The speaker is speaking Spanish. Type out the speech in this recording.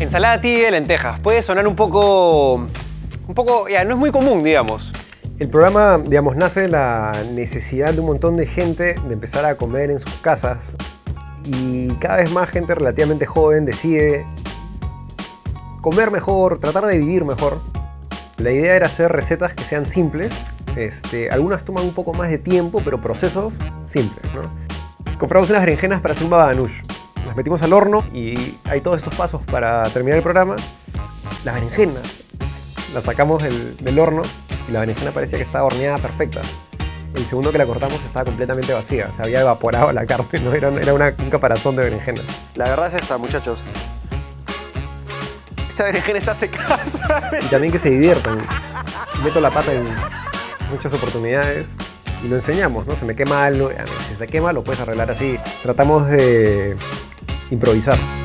Ensalada tibia de lentejas. Puede sonar un poco... Un poco... Ya, no es muy común, digamos. El programa, digamos, nace de la necesidad de un montón de gente de empezar a comer en sus casas. Y cada vez más gente relativamente joven decide comer mejor, tratar de vivir mejor. La idea era hacer recetas que sean simples. Este, algunas toman un poco más de tiempo, pero procesos simples. ¿no? Compramos unas berenjenas para hacer un baba ganoush. Las metimos al horno y hay todos estos pasos para terminar el programa. Las berenjenas las sacamos del, del horno y la berenjena parecía que estaba horneada perfecta. El segundo que la cortamos estaba completamente vacía, se había evaporado la carne, ¿no? era, era una- un caparazón de berenjena. La verdad es esta, muchachos. Esta berenjena está seca, ¿sabes? Y también que se diviertan. Meto la pata en muchas oportunidades y lo enseñamos, ¿no? Se me quema algo, si se te quema lo puedes arreglar así. Tratamos de improvisar.